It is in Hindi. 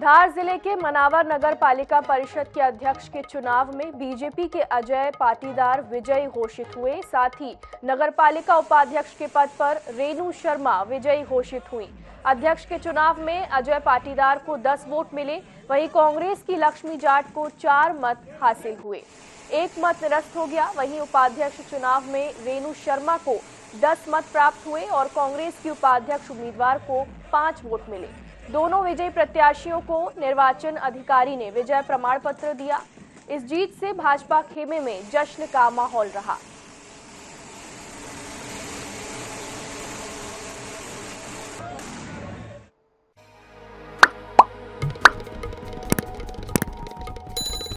धार ज़िले के मनावर नगर पालिका परिषद के अध्यक्ष के चुनाव में बीजेपी के अजय पाटीदार विजयी घोषित हुए। साथ ही नगर पालिका उपाध्यक्ष के पद पर रेणु शर्मा विजयी घोषित हुई। अध्यक्ष के चुनाव में अजय पाटीदार को 10 वोट मिले। वहीं कांग्रेस की लक्ष्मी जाट को चार मत हासिल हुए। एक मत निरस्त हो गया। वहीं उपाध्यक्ष चुनाव में रेणु शर्मा को 10 मत प्राप्त हुए और कांग्रेस की उपाध्यक्ष उम्मीदवार को पाँच वोट मिले। दोनों विजयी प्रत्याशियों को निर्वाचन अधिकारी ने विजय प्रमाण पत्र दिया। इस जीत से भाजपा खेमे में जश्न का माहौल रहा।